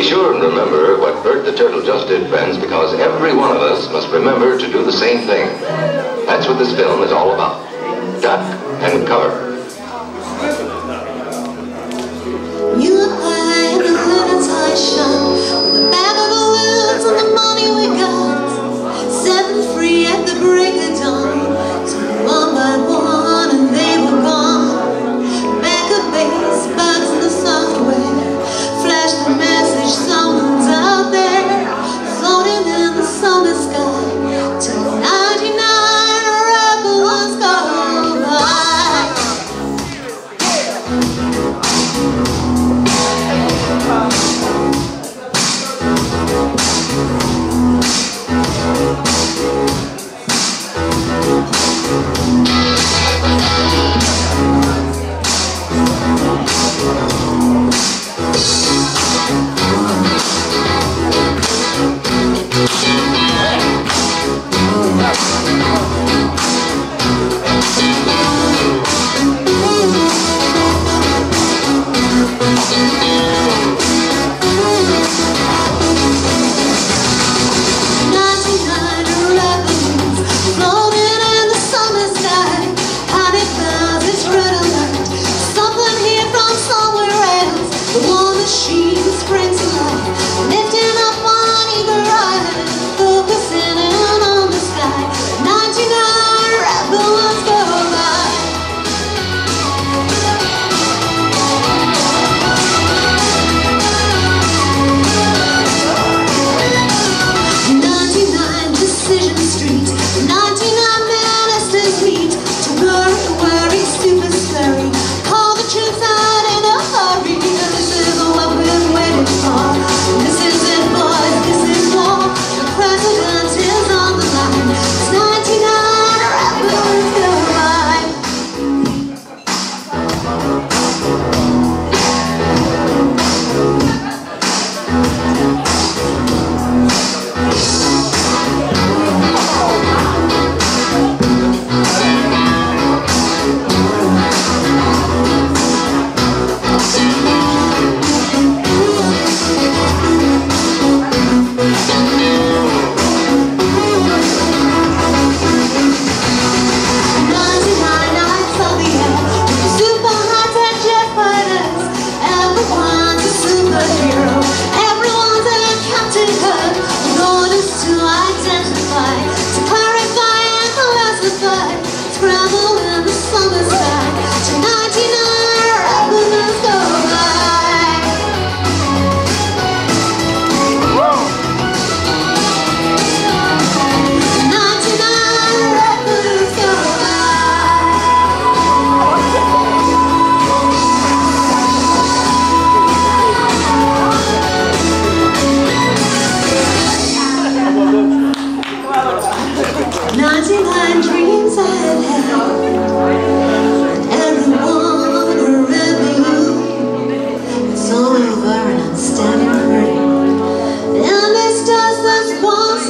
be sure and remember what Bert the Turtle just did, friends, because every one of us must remember to do the same thing. That's what this film is all about. Duck and cover.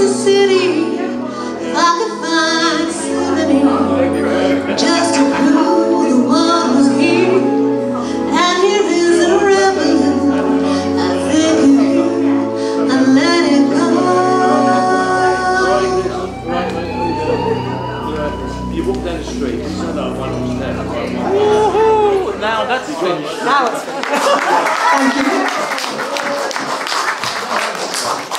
That's once a city, if I could find a just to prove the world was here. And here is a rebel. I think of you and let it go. You walk down the street, you that one upstairs. Woohoo! Now that's finished. Now it's finished. Thank you.